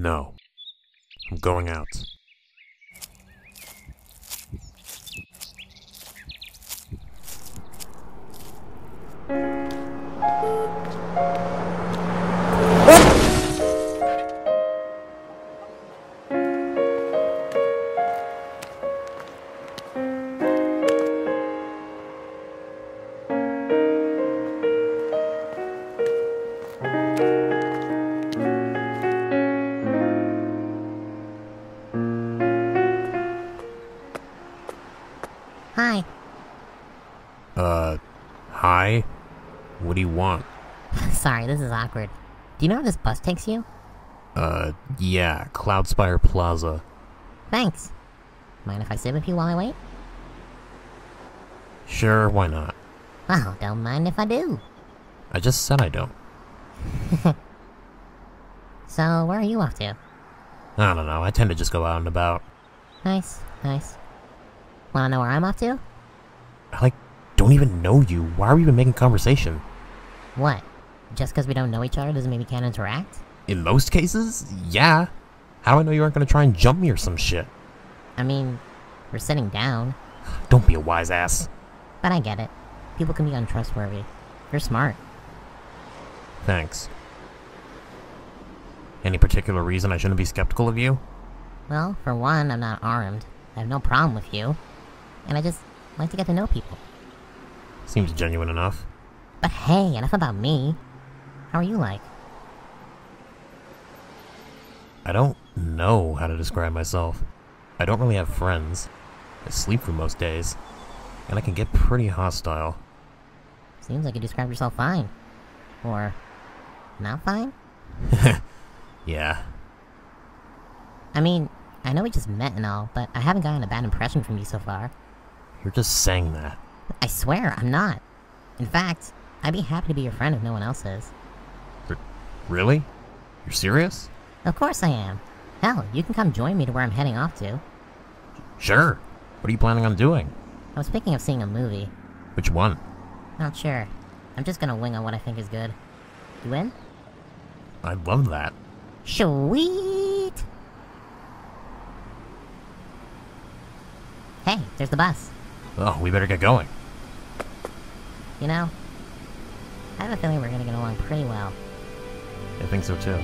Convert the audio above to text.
No. I'm going out. Hi. Uh, hi? What do you want? Sorry, this is awkward. Do you know where this bus takes you? Uh, yeah, Cloudspire Plaza. Thanks. Mind if I sit with you while I wait? Sure, why not? Well, don't mind if I do. I just said I don't. So, where are you off to? I don't know, I tend to just go out and about. Nice, nice. Wanna know where I'm off to? I, like, don't even know you. Why are we even making conversation? What? Just because we don't know each other doesn't mean we can't interact? In most cases, yeah. How do I know you aren't gonna try and jump me or some shit? I mean, we're sitting down, Don't be a wise ass. but I get it. People can be untrustworthy. You're smart. Thanks. Any particular reason I shouldn't be skeptical of you? Well, for one, I'm not armed. I have no problem with you. And I just like to get to know people. Seems genuine enough. But hey, enough about me. How are you like? I don't know how to describe myself. I don't really have friends. I sleep for most days. And I can get pretty hostile. Seems like you described yourself fine. Or, not fine? Yeah. I mean, I know we just met and all, but I haven't gotten a bad impression from you so far. You're just saying that. I swear, I'm not. In fact, I'd be happy to be your friend if no one else is. R- really? You're serious? Of course I am. Hell, you can come join me to where I'm heading off to. Sure. What are you planning on doing? I was thinking of seeing a movie. Which one? Not sure. I'm just gonna wing on what I think is good. You in? I love that. Sweet! Hey, there's the bus. Oh, we better get going. You know, I have a feeling we're gonna get along pretty well. I think so too.